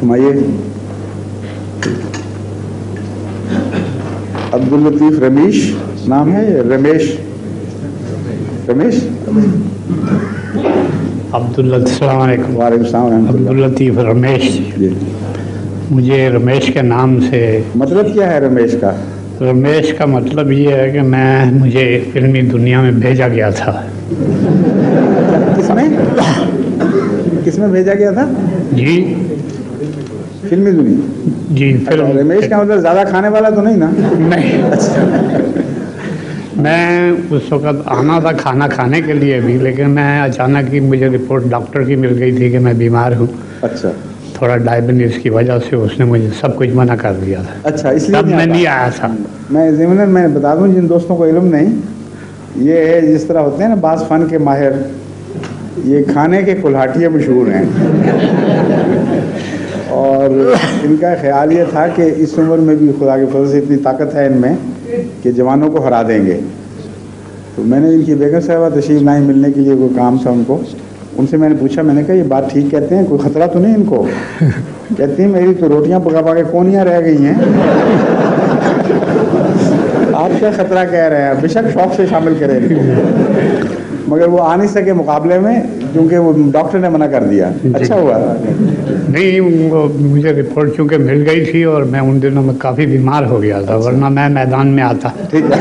फरमाइए। अब्दुल लतीफ रमेश नाम है रमेश? रमेश? अब्दुल। अब्दुल लतीफ़ रमेश। मुझे रमेश के नाम से मतलब क्या है रमेश का? रमेश का मतलब ये है कि मैं मुझे फिल्मी दुनिया में भेजा गया था। किसमें किसमें भेजा गया था? जी। फिल्मी दुनिया जी फ़िल्म। रमेश का मतलब ज़्यादा खाने वाला तो नहीं ना? नहीं। मैं उस वक्त आना था खाना खाने के लिए भी लेकिन मैं अचानक ही मुझे रिपोर्ट डॉक्टर की मिल गई थी कि मैं बीमार हूँ। अच्छा। थोड़ा डायबिटीज़ की वजह से उसने मुझे सब कुछ मना कर दिया था। अच्छा इसलिए तब मैं। नहीं आया था। मैं ज़मीन मैं बता दूँ जिन दोस्तों को इलम नहीं ये जिस तरह होते हैं ना बास फन के माहिर ये खाने के कुल्हाटिया मशहूर हैं। और इनका ख्याल ये था कि इस उम्र में भी खुदा के फजल से इतनी ताकत है इनमें कि जवानों को हरा देंगे। तो मैंने इनकी बेगम साहबा तशीफ लाई मिलने के लिए कोई काम था उनको। उनसे मैंने पूछा मैंने कहा ये बात ठीक कहते हैं? कोई ख़तरा तो नहीं इनको? कहती हैं मेरी तो रोटियाँ पका पका के कोनियाँ रह गई हैं? आप क्या खतरा कह रहे हैं? बेशक शौक से शामिल करें मगर वो आ नहीं सके मुकाबले में क्योंकि वो डॉक्टर ने मना कर दिया। अच्छा हुआ। नहीं वो मुझे रिपोर्ट चूँकि मिल गई थी और मैं उन दिनों में काफ़ी बीमार हो गया था वरना मैं मैदान में आता। ठीक है।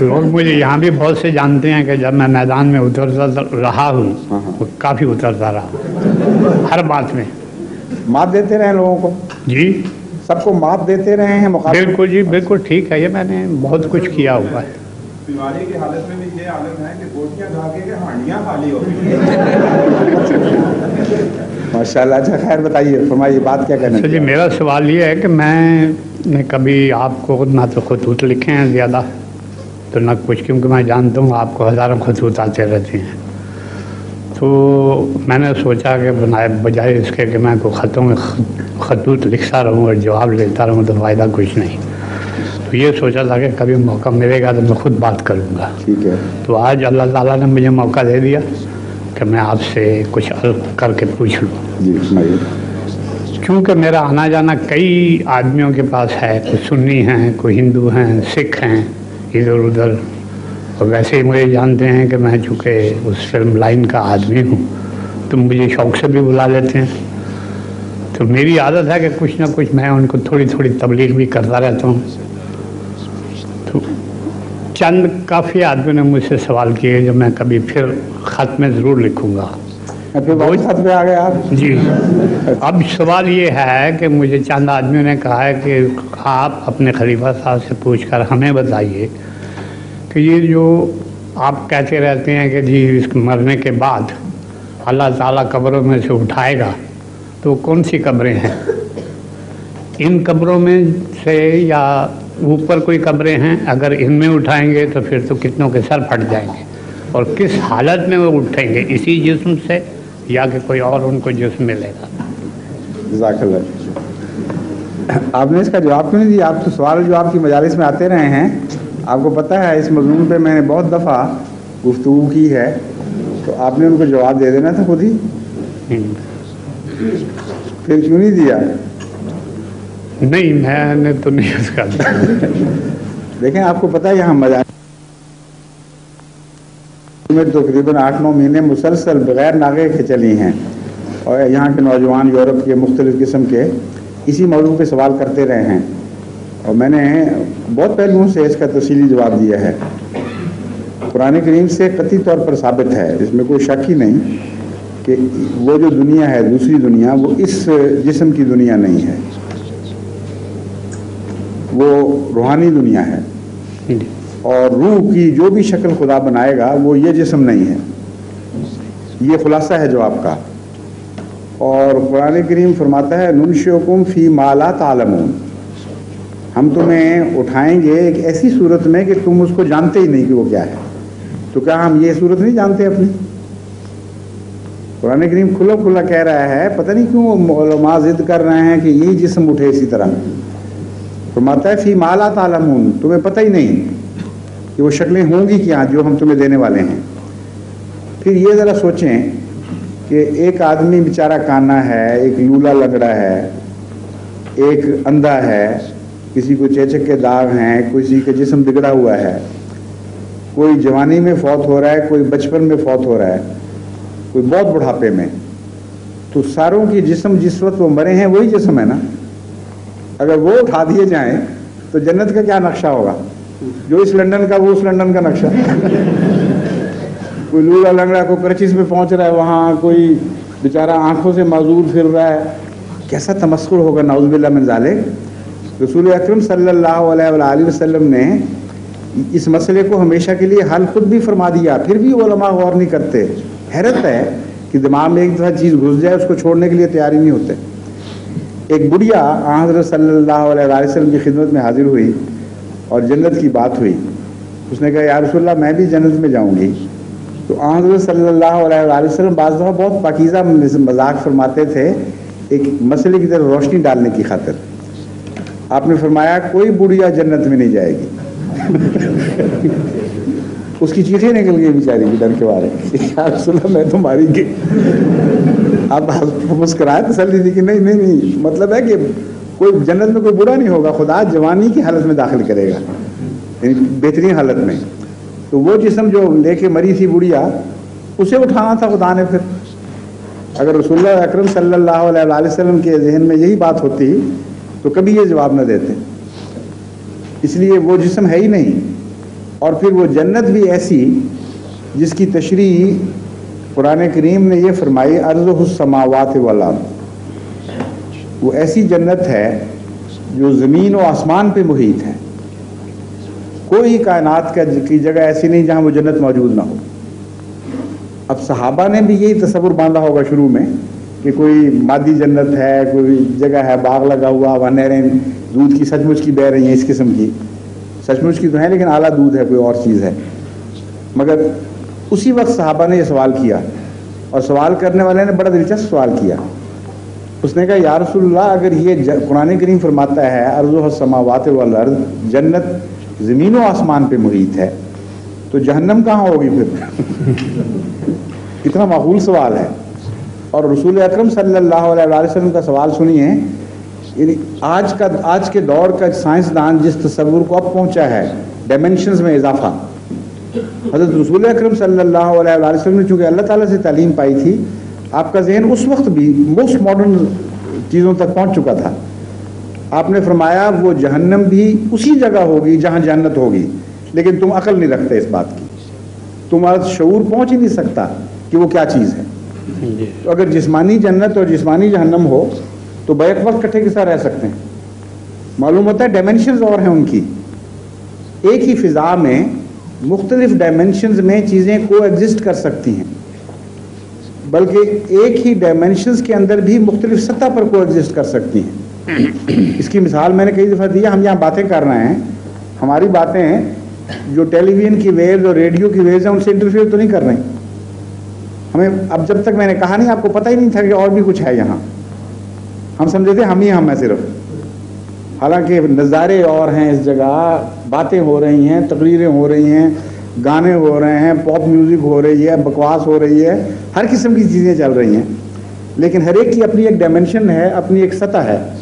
लोग मुझे यहाँ भी बहुत से जानते हैं कि जब मैं मैदान में उतरता रहा हाँ, हूँ हाँ। काफ़ी उतरता रहा हर बात में। मात देते रहे लोगों को। जी। सबको मात देते रहे हैं बिल्कुल जी बिल्कुल ठीक है ये मैंने बहुत कुछ किया हुआ है। बीमारी की हालत में भी ये हालत है कि गोटियाँ खा के के हांडियाँ खाली हो। माशाल्लाह अच्छा खैर बताइए फरमाइए बात क्या करना जी मेरा सवाल ये है कि मैंने कभी आपको ना तो खतूत लिखे हैं ज़्यादा तो ना कुछ क्योंकि मैं जानता हूँ आपको हज़ारों खतूत आते रहते हैं। तो मैंने सोचा कि बनाए बजाय इसके कि मैं कोई ख़तों में खतूत लिखता रहूँ और जवाब लेता रहूँ तो फ़ायदा कुछ नहीं। तो ये सोचा था कि कभी मौका मिलेगा तो मैं खुद बात करूँगा। ठीक है। तो आज अल्लाह ताला ने मुझे मौका दे दिया कि मैं आपसे कुछ करके पूछ लूँ। क्योंकि मेरा आना जाना कई आदमियों के पास है कोई सुन्नी हैं कोई हिंदू हैं सिख हैं इधर उधर और वैसे ही मुझे जानते हैं कि मैं चूँकि उस फ़िल्म लाइन का आदमी हूँ तो मुझे शौक से भी बुला लेते हैं। तो मेरी आदत है कि कुछ ना कुछ मैं उनको थोड़ी थोड़ी तबलीग भी करता रहता हूँ। चंद काफ़ी आदमियों ने मुझसे सवाल किए जो मैं कभी फिर ख़त में ज़रूर लिखूँगा। पे आ गए आप? जी। अब सवाल ये है कि मुझे चंद आदमियों ने कहा है कि आप अपने खलीफा साहब से पूछकर हमें बताइए कि ये जो आप कहते रहते हैं कि जी इस मरने के बाद अल्लाह ताला कब्रों में से उठाएगा तो कौन सी कब्रें हैं? इन कब्रों में से या ऊपर कोई कमरे हैं अगर इनमें उठाएँगे तो फिर तो कितनों के सर फट जाएँगे। और किस हालत में वो उठेंगे इसी जिस्म से या कि कोई और उनको जिस्म मिलेगा? आपने इसका जवाब क्यों नहीं दिया? आप तो सवाल जो आपकी मजालिस में आते रहे हैं। आपको पता है इस मजमून पे मैंने बहुत दफ़ा गुफ्तु की है। तो आपने उनको जवाब दे देना था खुद ही? हम्म। फिर क्यों नहीं दिया? नहीं मैंने तो नहीं उसका देखें, आपको पता है यहाँ मज़ा में तकरीबन आठ नौ महीने मुसलसल बगैर नागे के चली हैं। और यहाँ के नौजवान यूरोप के मुख्तलिफ़ किस्म के इसी मौजू पे सवाल करते रहे हैं। और मैंने बहुत पहलुओं से इसका तफसीली जवाब दिया है। कुरान करीम से कती तौर पर साबित है, इसमें कोई शक ही नहीं कि वो जो दुनिया है, दूसरी दुनिया, वो इस जिस्म की दुनिया नहीं है। वो रूहानी दुनिया है। और रूह की जो भी शक्ल खुदा बनाएगा वो ये जिसम नहीं है। ये खुलासा है जवाब का और कुरान करीम फरमाता है नुनशुकुम फ़ी माला तालमून। हम तुम्हें उठाएँगे एक ऐसी सूरत में कि तुम उसको जानते ही नहीं कि वो क्या है। तो क्या हम ये सूरत नहीं जानते अपनी? कुरान करीम खुला खुला कह रहा है पता नहीं क्यों जिद कर रहे हैं कि यही जिसम उठे इसी तरह। फरमाता है, फ़ी माला तालमून, तुम्हें पता ही नहीं कि वो शक्लें होंगी क्या जो हम तुम्हें देने वाले हैं. फिर ये ज़रा सोचें कि एक आदमी बेचारा काना है, एक लूला लगड़ा है, एक अंधा है, किसी को चेचक के दाग हैं, किसी का जिसम बिगड़ा हुआ है, कोई जवानी में फौत हो रहा है, कोई बचपन में फौत हो रहा है, कोई बहुत बुढ़ापे में तो सारों की जिसम जिस वक्त वो मरे हैं, वही जिसम है ना? अगर वो उठा दिए जाएँ तो जन्नत का क्या नक्शा होगा? जो इस लंदन का, वो उस लंदन का नक्शा। कोई लूला लंगड़ा को करचिस में पहुँच रहा है, वहाँ कोई बेचारा आँखों से माजूर फिर रहा है। कैसा तमस्कुर होगा नाउजबिल्ला में जाले रसूल अकरम अलैहि ने इस मसले को हमेशा के लिए हल खुद भी फरमा दिया, फिर भी ओलमा गौर नहीं करते। हैरत है कि दिमाग में एक दफ़ा चीज़ घुस जाए, उसको छोड़ने के लिए तैयारी नहीं होते। एक बुढ़िया हज़रत वसल्लम की खिदमत में हाजिर हुई और जन्नत की बात हुई। उसने कहा यार रसोल्ला मैं भी जन्नत में जाऊँगी। तो हज़रत वसल्लम बाज़ दफ़ा बहुत पाकिज़ा मज़ाक फरमाते थे, एक मसले की तरफ़ रोशनी डालने की खातिर। आपने फरमाया, कोई बुढ़िया जन्नत में नहीं जाएगी। उसकी चीखें निकल गई बेचारी की डर के बारे सुना, मैं तो मारी गई आप मुस्कराए तसली दी कि, नहीं नहीं नहीं मतलब है कि कोई जन्नत में कोई बुरा नहीं होगा, खुदा जवानी की हालत में दाखिल करेगा। बेहतरीन हालत में। तो वो जिसम जो लेके मरी थी बुढ़िया, उसे उठाना था खुदा ने फिर। अगर रसुल्ल अक्रम वसल्लम के जहन में यही बात होती तो कभी ये जवाब ना देते। इसलिए वो जिसम है ही नहीं। और फिर वो जन्नत भी ऐसी जिसकी तशरी कुरान करीम ने यह फरमाई अर्ज़मावत वाला वो ऐसी जन्नत है जो ज़मीन और आसमान पे मुहित है। कोई कायनात का की जगह ऐसी नहीं जहाँ वो जन्नत मौजूद ना हो। अब सहाबा ने भी यही तस्वुर बांधा होगा शुरू में कि कोई मादी जन्नत है, कोई जगह है, बाग लगा हुआ, वहाँ नहरें दूध की सचमुच की बह रही हैं इस किस्म की। सचमुच की तो है, लेकिन आला दूध है, कोई और चीज़ है। मगर उसी वक्त साहबा ने यह सवाल किया, और सवाल करने वाले ने बड़ा दिलचस्प सवाल किया। उसने कहा, या रसुल्ला अगर ये कुरान करीम फरमाता है, अर्ज़ समावात वर्द जन्नत ज़मीन व आसमान पे मुहित है तो जहन्नम कहाँ होगी फिर? इतना माकूल सवाल है। और रसूल अक्रम सल्लल्लाहु अलैहि वसल्लम का सवाल सुनिए यानी आज का आज के दौर का साइंसदान जिस तस्वुर को अब पहुँचा है डायमेंशन में इजाफा। हज़रत रसूल अक्रम सल्लल्लाहु अलैहि वसल्लम ने चूँकि अल्लाह ताला से तालीम पाई थी आपका जहन उस वक्त भी मोस्ट मॉडर्न चीज़ों तक पहुँच चुका था। आपने फरमाया वो जहन्नम भी उसी जगह होगी जहाँ जन्नत होगी लेकिन तुम अकल नहीं रखते इस बात की। तुम्हारा शूर पहुँच ही नहीं सकता कि वो क्या चीज़ है। तो अगर जिस्मानी जन्नत और जिस्मानी जहन्नम हो तो बैक वक्त कट्ठे के साथ रह सकते हैं। मालूम होता है डायमेंशन और हैं उनकी। एक ही फिज़ा में मुख्तलिफ़ डायमेंशन में चीज़ें को एग्जिस्ट कर सकती हैं। बल्कि एक ही डायमेंशन के अंदर भी मुख्तलिफ़ सतह पर को एग्जिस्ट कर सकती हैं। इसकी मिसाल मैंने कई दफ़ा दी हम यहाँ बातें कर रहे हैं। हमारी बातें जो टेलीविज़न की वेव्स और रेडियो की वेव्स हैं, उनसे इंटरफेयर तो नहीं कर रही। हमें अब जब तक मैंने कहा नहीं, आपको पता ही नहीं था कि और भी कुछ है यहाँ। हम समझे थे, हम ही हम हैं सिर्फ़। हालाँकि नज़ारे और हैं इस जगह, बातें हो रही हैं, तकरीरें हो रही हैं, गाने हो रहे हैं पॉप म्यूज़िक हो रही है, बकवास हो रही है, हर किस्म की चीज़ें चल रही हैं। लेकिन हर एक की अपनी एक डायमेंशन है, अपनी एक सतह है।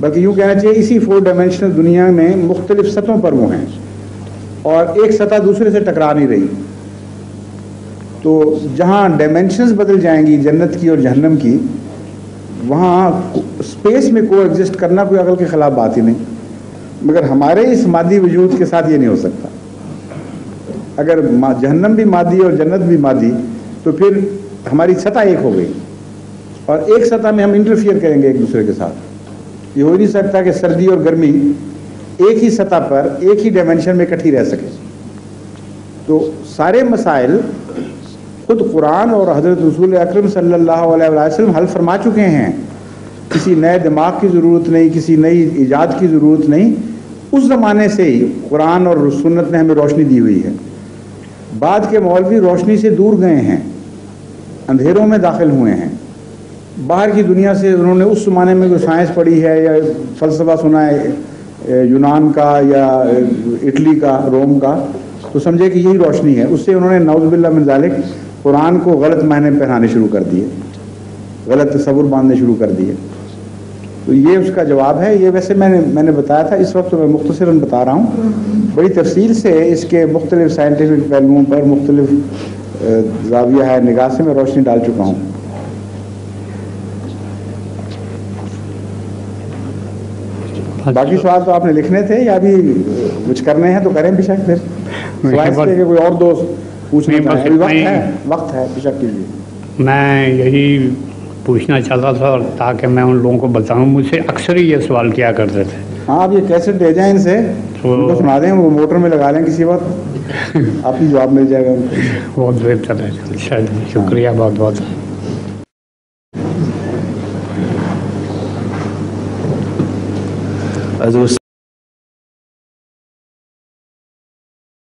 बल्कि यूँ कहना चाहिए, इसी फोर डायमेंशनल दुनिया में मुख्तलिफ़ सतहों पर वो हैं। और एक सतह दूसरे से टकरा नहीं रही। तो जहाँ डायमेंशंस बदल जाएँगी जन्नत की और जहन्नम की वहाँ स्पेस में को एग्जिस्ट करना कोई अकल के ख़िलाफ़ बात ही नहीं। मगर हमारे इस मादी वजूद के साथ ये नहीं हो सकता। अगर जहन्नम भी मादी और जन्नत भी मादी तो फिर हमारी सतह एक हो गई। और एक सतह में हम इंटरफियर करेंगे एक दूसरे के साथ। ये हो नहीं सकता कि सर्दी और गर्मी एक ही सतह पर, एक ही डायमेंशन में इकट्ठी रह सके। तो सारे मसाइल खुद कुरान और हज़रत रसूल अक्रम वसल्लम हल फरमा चुके हैं। किसी नए दिमाग की ज़रूरत नहीं, किसी नई ईजाद की ज़रूरत नहीं। उस ज़माने से ही कुरान और सुन्नत ने हमें रोशनी दी हुई है। बाद के मौलवी रोशनी से दूर गए हैं, अंधेरों में दाखिल हुए हैं। बाहर की दुनिया से उन्होंने उस ज़माने में कोई साइंस पढ़ी है या फ़लसफ़ा सुना है यूनान का या इटली का, रोम का तो समझे कि यही रोशनी है। उससे उन्होंने नवज़बिल्ला मिजालिक कुरान को गलत मायने पहनाने शुरू कर दिए गलत तस्वुर बांधने शुरू कर दिए। तो ये उसका जवाब है ये वैसे मैंने मैंने बताया था इस वक्त तो मैं मुख्तसरन बता रहा हूँ। बड़ी तफसील से इसके मुख्तलिफ़ साइंटिफिक पहलुओं पर मुख्तलिफ़ जाविया है निगाह से मैं रोशनी डाल चुका हूँ। बाकी सवाल तो आपने लिखने थे या अभी कुछ करने हैं तो करें फिर। बस- इसके कि कोई और दोस्त पूछना नहीं, बस वक्त है वक्त है बेशक कीजिए मैं यही पूछना चाहता था और ताकि मैं उन लोगों को बताऊँ मुझसे अक्सर ही ये सवाल किया करते थे। हाँ आप ये कैसे दे जाएँ इनसे तो- उनको सुना दें वो मोटर में लगा लें किसी वक्त। आप ही जवाब मिल जाएगा उनको। बहुत बेहतर है अच्छा शुक्रिया बहुत बहुत।